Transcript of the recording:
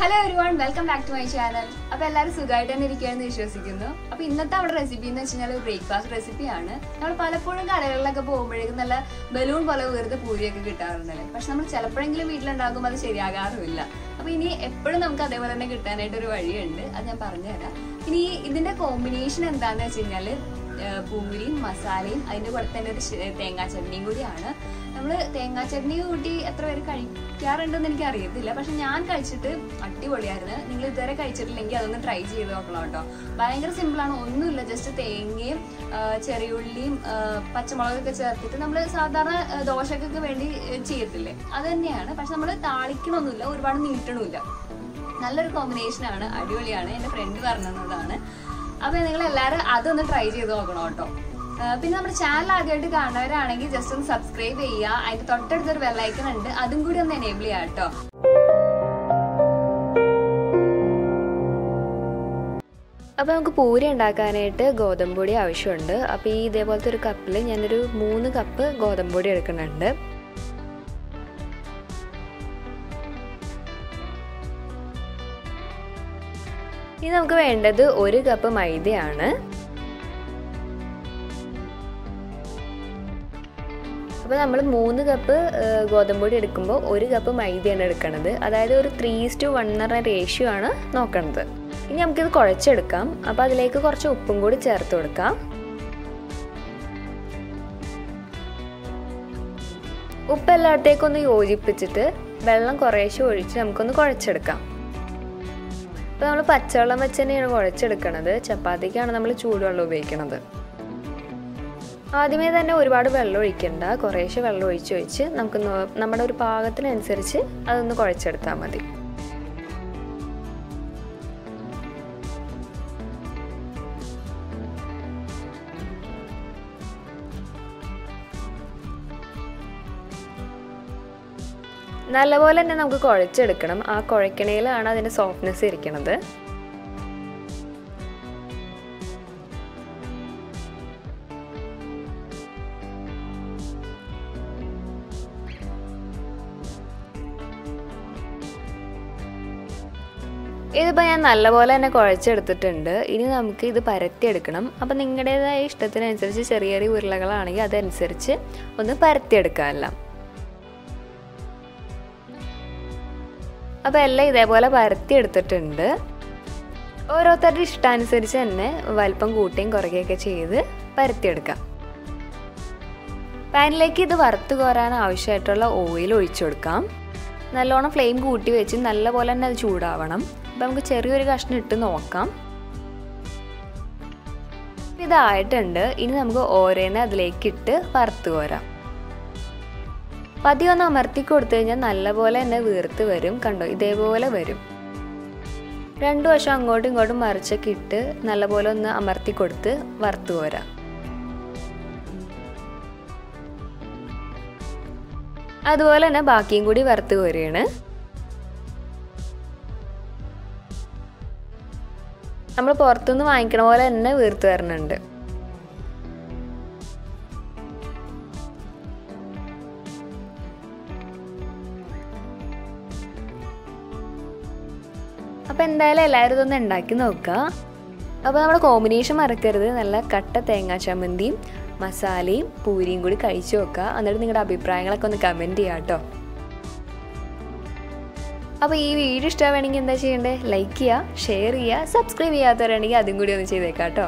Hello everyone welcome back to my channel അപ്പൊ എല്ലാവരും സുഖമായിട്ട് തന്നെ ഇരിക്കുകയാണെന്ന് വിശ്വസിക്കുന്നു. അപ്പൊ ഇന്നത്തെ അവിടെ റെസിപ്പി എന്ന് വെച്ചാൽ ബ്രേക്ക്ഫാസ്റ്റ് റെസിപ്പിയാണ് നമ്മൾ പലപ്പോഴും കടകളിലൊക്കെ പോകുമ്പോഴേക്കും നല്ല ബലൂൺ പോലെ വെറുതെ പൂരിയൊക്കെ കിട്ടാറുണ്ടല്ലേ? പക്ഷെ നമ്മൾ ചിലപ്പോഴെങ്കിലും വീട്ടിലുണ്ടാകുമ്പോൾ അത് ശരിയാകാറുമില്ല. അപ്പൊ ഇനി എപ്പോഴും നമുക്ക് അതേപോലെ തന്നെ കിട്ടാനായിട്ട് ഒരു വഴിയുണ്ട്. അത് ഞാൻ പറഞ്ഞുതരാം. ഇനി ഇതിന്റെ കോമ്പിനേഷൻ എന്താന്ന് വെച്ച് കഴിഞ്ഞാൽ പൂരിയും മസാലയും അതിന്റെ കൂടെ തന്നെ ഒരു തേങ്ങാ ചട്നിയും കൂടിയാണ്. നമ്മൾ തേങ്ങാ ചട്നി കൂട്ടി എത്ര പേര് കഴിക്കാറുണ്ടെന്ന് എനിക്ക് അറിയത്തില്ല. പക്ഷെ ഞാൻ കഴിച്ചിട്ട് അടിപൊളിയായിരുന്നു. നിങ്ങൾ ഇതുവരെ കഴിച്ചിട്ടില്ലെങ്കിൽ അതൊന്ന് ട്രൈ ചെയ്ത് നോക്കണം കേട്ടോ. ഭയങ്കര സിമ്പിളാണ് ഒന്നുമില്ല. ജസ്റ്റ് തേങ്ങയും ചെറിയ ചെറിയുള്ളിയും പച്ചമുളകൊക്കെ ചേർത്തിട്ട് നമ്മൾ സാധാരണ ദോശക്കൊക്കെ വേണ്ടി ചെയ്യത്തില്ലേ? അത് തന്നെയാണ്. പക്ഷെ നമ്മൾ താളിക്കണമൊന്നുമില്ല. ഒരുപാട് നീട്ടണമില്ല. നല്ലൊരു കോമ്പിനേഷൻ ആണ്. അടിപൊളിയാണ്. എന്റെ ഫ്രണ്ട് പറഞ്ഞതാണ്. അപ്പൊ നിങ്ങൾ എല്ലാവരും അതൊന്ന് ട്രൈ ചെയ്ത് നോക്കണം കേട്ടോ. പിന്നെ നമ്മുടെ ചാനൽ ആദ്യമായിട്ട് കാണുന്നവരാണെങ്കിൽ ജസ്റ്റ് ഒന്ന് സബ്സ്ക്രൈബ് ചെയ്യുക. അതിന്റെ തൊട്ടടുത്തൊരു ബെല്ലൈക്കൺ ഉണ്ട്. അതും കൂടി ഒന്ന് എനേബിൾ ചെയ്യാം കേട്ടോ. അപ്പോൾ നമുക്ക് പൂരി ഉണ്ടാക്കാനായിട്ട് ഗോതമ്പ് പൊടി ആവശ്യമുണ്ട്. അപ്പോൾ ഈ ഇതേപോലത്തെ ഒരു കപ്പിൽ ഞാനൊരു മൂന്ന് കപ്പ് ഗോതമ്പ് പൊടി എടുക്കുന്നുണ്ട്. ഇനി നമുക്ക് വേണ്ടത് ഒരു കപ്പ് മൈദയാണ്. അപ്പോൾ നമ്മൾ മൂന്ന് കപ്പ് ഏഹ്, ഗോതമ്പ് പൊടി എടുക്കുമ്പോൾ ഒരു കപ്പ് മൈദയാണ് എടുക്കണത്. അതായത് ഒരു ത്രീ ടു വൺ എന്ന് റേഷ്യോ ആണ് നോക്കണത്. ഇനി നമുക്കിത് കുഴച്ചെടുക്കാം. അപ്പോൾ അതിലേക്ക് കുറച്ച് ഉപ്പും കൂടി ചേർത്ത് കൊടുക്കാം. ഉപ്പ് എല്ലായിടത്തേക്കൊന്ന് യോജിപ്പിച്ചിട്ട് വെള്ളം കുറേശ്ശെ ഒഴിച്ച് നമുക്കൊന്ന് കുഴച്ചെടുക്കാം. ഇപ്പോൾ നമ്മൾ പച്ചവെള്ളം വെച്ച് തന്നെയാണ് കുഴച്ചെടുക്കണത്. ചപ്പാത്തിക്കാണ് നമ്മൾ ചൂടുവെള്ളം ഉപയോഗിക്കുന്നത് ആദ്യമേ തന്നെ ഒരുപാട് വെള്ളം ഒഴിക്കണ്ട. കുറേശ്ശെ വെള്ളം ഒഴിച്ച് ഒഴിച്ച് നമുക്ക് നമ്മുടെ ഒരു പാകത്തിനനുസരിച്ച് അതൊന്ന് കുഴച്ചെടുത്താൽ മതി. നല്ലപോലെ തന്നെ നമുക്ക് കുഴച്ചെടുക്കണം. ആ കുഴക്കണയിലാണ് അതിന്റെ സോഫ്റ്റ്നെസ് ഇരിക്കുന്നത് ഇതിപ്പോൾ ഞാൻ നല്ലപോലെ തന്നെ കുഴച്ചെടുത്തിട്ടുണ്ട്. ഇനി നമുക്ക് ഇത് പരത്തിയെടുക്കണം. അപ്പം നിങ്ങളുടേതായ ഇഷ്ടത്തിനനുസരിച്ച് ചെറിയ ചെറിയ ഉരുളകളാണെങ്കിൽ അതനുസരിച്ച് ഒന്ന് പരത്തിയെടുക്കാമല്ല. അപ്പോൾ എല്ലാം ഇതേപോലെ പരത്തി എടുത്തിട്ടുണ്ട് ഓരോരുത്തരുടെ ഇഷ്ടാനുസരിച്ച് തന്നെ വലിപ്പം കൂട്ടിയും കുറയ്ക്കുകയൊക്കെ ചെയ്ത് പരത്തിയെടുക്കാം. പാനിലേക്ക് ഇത് വറുത്ത് കോരാൻ ആവശ്യമായിട്ടുള്ള ഓയിൽ ഒഴിച്ചു കൊടുക്കാം. നല്ലോണം ഫ്ലെയിം കൂട്ടി വെച്ച് നല്ലപോലെ തന്നെ അത് ചൂടാവണം. അപ്പം നമുക്ക് ചെറിയൊരു കഷ്ണം ഇട്ട് നോക്കാം. ഇതായിട്ടുണ്ട്. ഇനി നമുക്ക് ഓരോന്നെ അതിലേക്ക് ഇട്ട് വറുത്ത് കോരാം. പതിയെ ഒന്ന് അമർത്തി കൊടുത്തു കഴിഞ്ഞാൽ നല്ലപോലെ തന്നെ വീർത്ത് വരും. കണ്ടോ? ഇതേപോലെ വരും. രണ്ടു വശം അങ്ങോട്ടും ഇങ്ങോട്ടും മറിച്ചൊക്കെ ഇട്ട് നല്ലപോലെ ഒന്ന് അമർത്തി കൊടുത്ത് വറുത്ത് പോരാ അതുപോലെ തന്നെ ബാക്കിയും കൂടി വറുത്ത് കോരുകയാണ്. നമ്മൾ പുറത്തുനിന്ന് വാങ്ങിക്കണ പോലെ തന്നെ വീർത്ത് വരണുണ്ട്. അപ്പോൾ എന്തായാലും എല്ലാവരും ഇതൊന്ന് ഉണ്ടാക്കി നോക്കുക. അപ്പോൾ നമ്മുടെ കോമ്പിനേഷൻ മറക്കരുത്. നല്ല കട്ട തേങ്ങാ ചമ്മന്തിയും മസാലയും പൂരിയും കൂടി കഴിച്ചു നോക്കുക. എന്നിട്ട് നിങ്ങളുടെ അഭിപ്രായങ്ങളൊക്കെ ഒന്ന് കമന്റ് ചെയ്യാം കേട്ടോ. അപ്പോൾ ഈ വീഡിയോ ഇഷ്ടമാണെങ്കിൽ എന്താ ചെയ്യേണ്ടത് ലൈക്ക് ചെയ്യുക ഷെയർ ചെയ്യുക സബ്സ്ക്രൈബ് ചെയ്യാത്തവരാണെങ്കിൽ അതും കൂടി ഒന്ന് ചെയ്തേക്കാം കേട്ടോ.